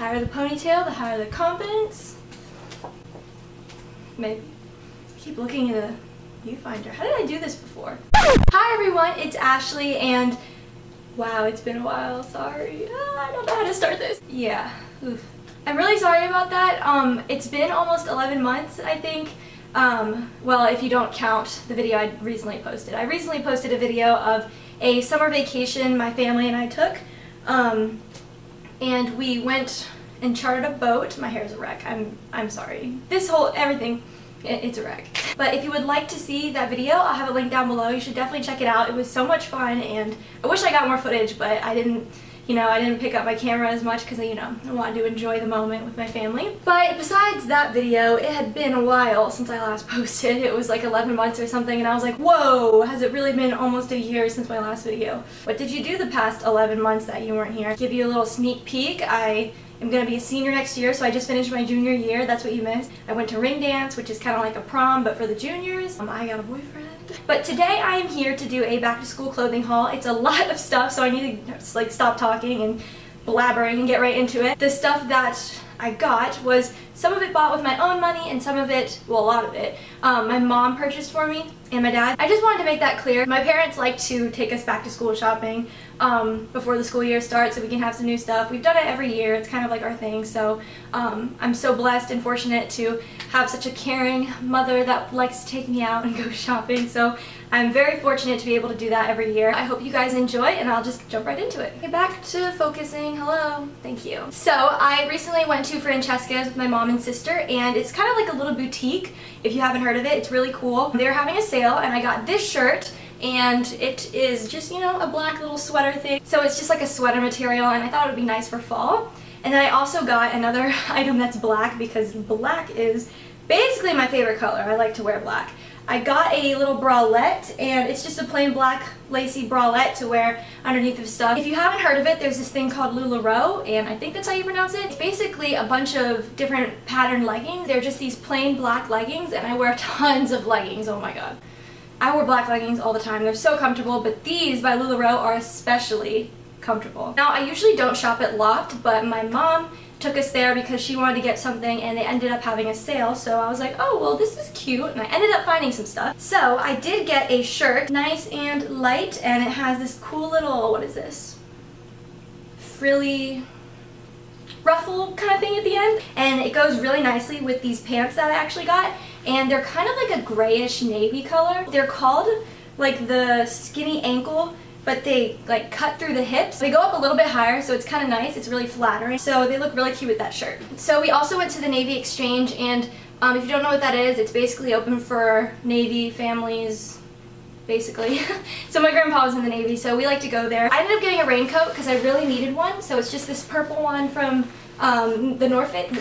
higher the ponytail, the higher the confidence. Maybe. keep looking at a viewfinder. How did I do this before? Hi everyone, it's Ashley and wow, it's been a while, sorry. Ah, I don't know how to start this. Yeah, Oof. I'm really sorry about that. Um, it's been almost 11 months, I think. Um, well, if you don't count the video I recently posted. I recently posted a video of a summer vacation my family and I took. Um, and we went and chartered a boat. My hair is a wreck. I'm, I'm sorry. This whole, everything, it, it's a wreck. But if you would like to see that video, I'll have a link down below. You should definitely check it out. It was so much fun and I wish I got more footage, but I didn't you know, I didn't pick up my camera as much because, I, you know, I wanted to enjoy the moment with my family. But besides that video, it had been a while since I last posted. It was like 11 months or something, and I was like, whoa, has it really been almost a year since my last video? What did you do the past 11 months that you weren't here? Give you a little sneak peek. I am going to be a senior next year, so I just finished my junior year. That's what you missed. I went to ring dance, which is kind of like a prom, but for the juniors. Um, I got a boyfriend. But today I am here to do a back to school clothing haul. It's a lot of stuff so I need to like stop talking and blabbering and get right into it. The stuff that I got was some of it bought with my own money and some of it, well a lot of it, um, my mom purchased for me and my dad. I just wanted to make that clear. My parents like to take us back to school shopping um, before the school year starts so we can have some new stuff. We've done it every year. It's kind of like our thing. So um, I'm so blessed and fortunate to have such a caring mother that likes to take me out and go shopping. So I'm very fortunate to be able to do that every year. I hope you guys enjoy and I'll just jump right into it. Get back to focusing. Hello. Thank you. So I recently went to Francesca's with my mom and sister and it's kind of like a little boutique. If you haven't heard of it, it's really cool. Hmm. They're having a sale and I got this shirt and it is just, you know, a black little sweater thing. So it's just like a sweater material and I thought it would be nice for fall. And then I also got another item that's black because black is basically my favorite color. I like to wear black. I got a little bralette and it's just a plain black lacy bralette to wear underneath of stuff. If you haven't heard of it, there's this thing called LuLaRoe and I think that's how you pronounce it. It's basically a bunch of different patterned leggings. They're just these plain black leggings and I wear tons of leggings, oh my god. I wear black leggings all the time. They're so comfortable, but these by LuLaRoe are especially comfortable. Now, I usually don't shop at Loft, but my mom took us there because she wanted to get something and they ended up having a sale. So I was like oh well this is cute. And I ended up finding some stuff. So I did get a shirt nice and light and it has this cool little what is this? Frilly ruffle kind of thing at the end. And it goes really nicely with these pants that I actually got. And they're kind of like a grayish navy color. They're called like the skinny ankle but they like cut through the hips. They go up a little bit higher, so it's kind of nice. It's really flattering. So they look really cute with that shirt. So we also went to the Navy Exchange, and um, if you don't know what that is, it's basically open for Navy families, basically. so my grandpa was in the Navy, so we like to go there. I ended up getting a raincoat because I really needed one, so it's just this purple one from um, the North Face.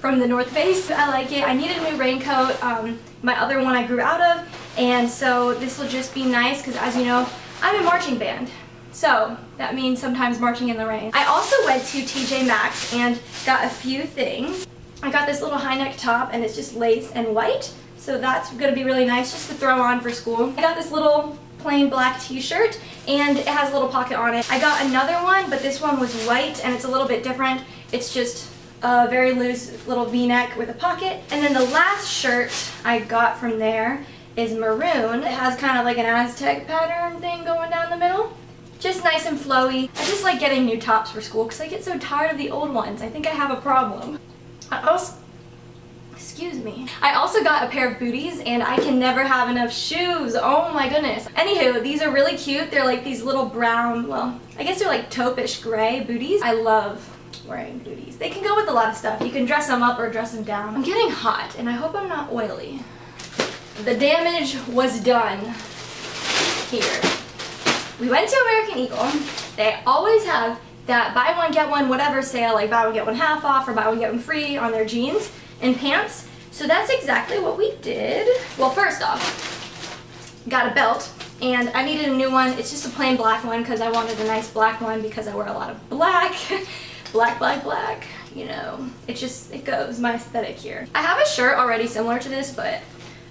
From the North Face. I like it. I needed a new raincoat. Um, my other one I grew out of, and so this will just be nice because as you know, I'm in marching band. So that means sometimes marching in the rain. I also went to TJ Maxx and got a few things. I got this little high neck top and it's just lace and white. So that's gonna be really nice just to throw on for school. I got this little plain black t-shirt and it has a little pocket on it. I got another one, but this one was white and it's a little bit different. It's just a very loose little v-neck with a pocket. And then the last shirt I got from there is maroon. It has kind of like an Aztec pattern thing going down the middle. Just nice and flowy. I just like getting new tops for school because I get so tired of the old ones. I think I have a problem. I also, excuse me. I also got a pair of booties and I can never have enough shoes. Oh my goodness. Anywho, these are really cute. They're like these little brown, well, I guess they're like taupish gray booties. I love wearing booties. They can go with a lot of stuff. You can dress them up or dress them down. I'm getting hot and I hope I'm not oily the damage was done here. We went to American Eagle. They always have that buy one, get one, whatever sale, like buy one, get one half off or buy one, get one free on their jeans and pants. So that's exactly what we did. Well, first off, got a belt and I needed a new one. It's just a plain black one because I wanted a nice black one because I wear a lot of black. black, black, black, you know. It just, it goes, my aesthetic here. I have a shirt already similar to this, but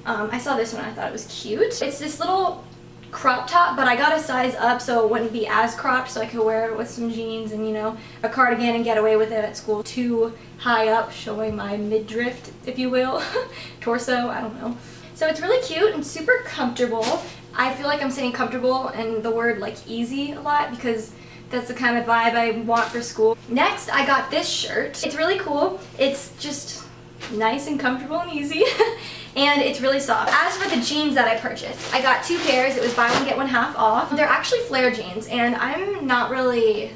um, I saw this one, I thought it was cute. It's this little crop top, but I got a size up so it wouldn't be as cropped so I could wear it with some jeans and, you know, a cardigan and get away with it at school. Too high up, showing my midriff, if you will, torso, I don't know. So it's really cute and super comfortable. I feel like I'm saying comfortable and the word like easy a lot because that's the kind of vibe I want for school. Next, I got this shirt. It's really cool. It's just nice and comfortable and easy. and it's really soft. As for the jeans that I purchased, I got two pairs. It was buy one, get one half off. Mm-hmm. They're actually flare jeans, and I'm not really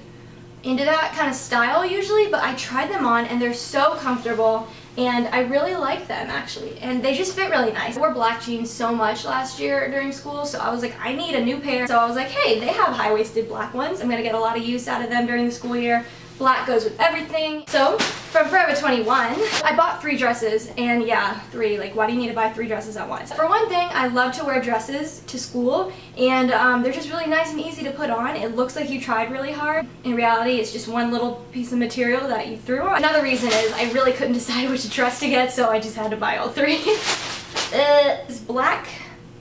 into that kind of style usually, but I tried them on and they're so comfortable and I really like them actually and they just fit really nice. I wore black jeans so much last year during school so I was like I need a new pair so I was like hey they have high-waisted black ones I'm gonna get a lot of use out of them during the school year Black goes with everything. So from Forever 21, I bought three dresses and yeah, three. Like why do you need to buy three dresses at once? For one thing, I love to wear dresses to school and um, they're just really nice and easy to put on. It looks like you tried really hard. In reality, it's just one little piece of material that you threw on. Another reason is I really couldn't decide which dress to get so I just had to buy all three. uh, this black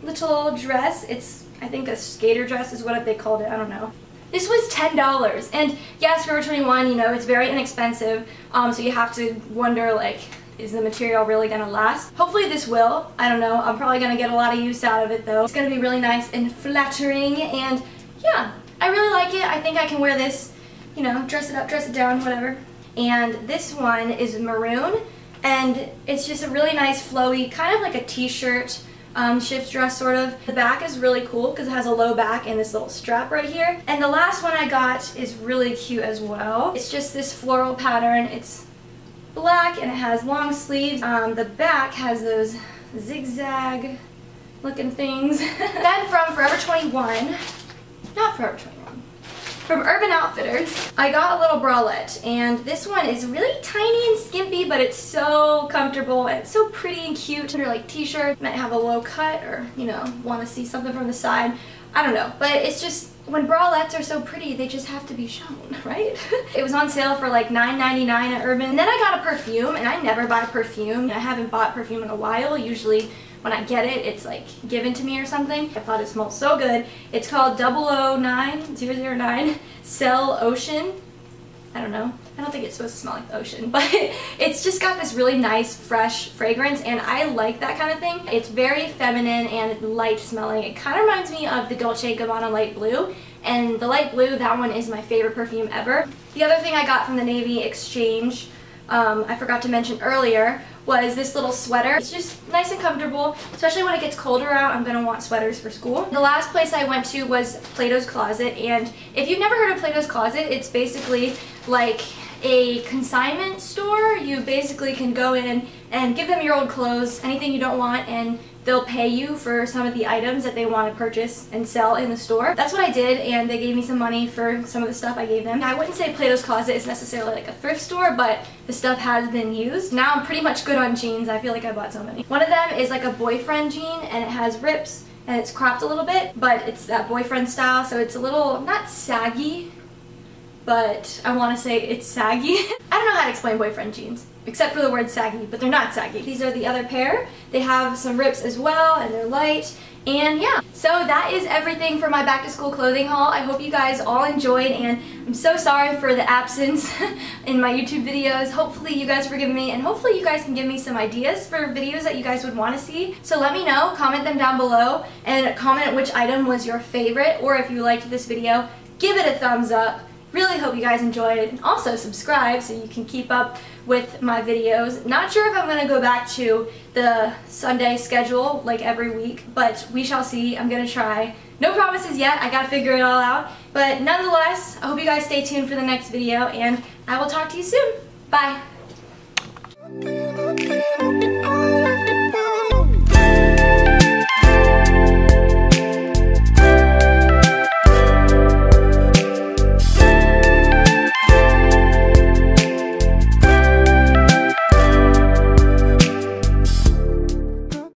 little dress, it's I think a skater dress is what they called it, I don't know. This was $10. And yes, Forever 21, you know, it's very inexpensive. Um, so you have to wonder, like, is the material really going to last? Hopefully this will. I don't know. I'm probably going to get a lot of use out of it, though. It's going to be really nice and flattering. And yeah, I really like it. I think I can wear this, you know, dress it up, dress it down, whatever. And this one is maroon. And it's just a really nice flowy, kind of like a t-shirt um, shift dress sort of. The back is really cool because it has a low back and this little strap right here. And the last one I got is really cute as well. It's just this floral pattern. It's black and it has long sleeves. Um, the back has those zigzag looking things. then from Forever 21, not Forever 21, from Urban Outfitters, I got a little bralette, and this one is really tiny and skimpy, but it's so comfortable, and so pretty and cute. Under like t-shirt, might have a low cut, or, you know, want to see something from the side. I don't know, but it's just, when bralettes are so pretty, they just have to be shown, right? it was on sale for like $9.99 at Urban. And then I got a perfume, and I never buy perfume. I haven't bought perfume in a while. Usually when I get it, it's like given to me or something. I thought it smelled so good. It's called 009, 009 Cell Ocean. I don't know. I don't think it's supposed to smell like the ocean, but it's just got this really nice, fresh fragrance, and I like that kind of thing. It's very feminine and light smelling. It kind of reminds me of the Dolce & Gabbana Light Blue, and the Light Blue, that one is my favorite perfume ever. The other thing I got from the Navy Exchange, um, I forgot to mention earlier, was this little sweater. It's just nice and comfortable, especially when it gets colder out. I'm going to want sweaters for school. The last place I went to was Plato's Closet, and if you've never heard of Plato's Closet, it's basically like a consignment store. You basically can go in and give them your old clothes, anything you don't want, and they'll pay you for some of the items that they want to purchase and sell in the store. That's what I did and they gave me some money for some of the stuff I gave them. I wouldn't say Plato's Closet is necessarily like a thrift store, but the stuff has been used. Now I'm pretty much good on jeans. I feel like I bought so many. One of them is like a boyfriend jean and it has rips and it's cropped a little bit, but it's that boyfriend style, so it's a little, not saggy, but I want to say it's saggy. I don't know how to explain boyfriend jeans, except for the word saggy, but they're not saggy. These are the other pair. They have some rips as well, and they're light. And yeah, so that is everything for my back to school clothing haul. I hope you guys all enjoyed and I'm so sorry for the absence in my YouTube videos. Hopefully you guys forgive me and hopefully you guys can give me some ideas for videos that you guys would want to see. So let me know, comment them down below and comment which item was your favorite or if you liked this video, give it a thumbs up. Really hope you guys enjoyed it. And also subscribe so you can keep up with my videos. Not sure if I'm going to go back to the Sunday schedule like every week, but we shall see. I'm going to try. No promises yet. I got to figure it all out. But nonetheless, I hope you guys stay tuned for the next video, and I will talk to you soon. Bye.